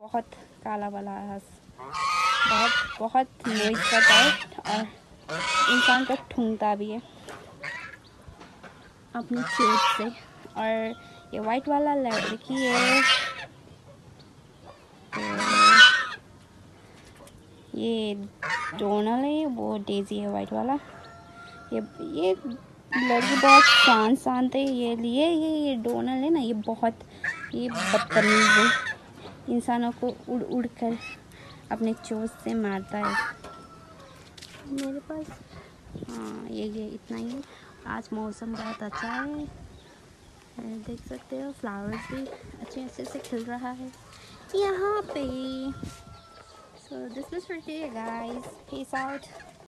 बहुत काला वाला है। बहुत बहुत नोइज करता है और इंसान को ठूंगता भी है। अपनी चोट से। और ये वाइट वाला लड़की है। तो ये डोनल है, वो डेजी है वाइट वाला। ये ये लड़की बहुत शांत शांत है। ये लिए, ये ये डोनल है ना, ये बहुत, ये बदतमीज है। इंसानों को उड़ उड़ कर अपने चोट से मारता है। मेरे पास हाँ ये ये इतना ही आज मौसम बहुत अच्छा है। देख सकते हो फ्लावर्स भी अच्छे अच्छे से खिल रहा है। यहाँ पे so this is guys peace out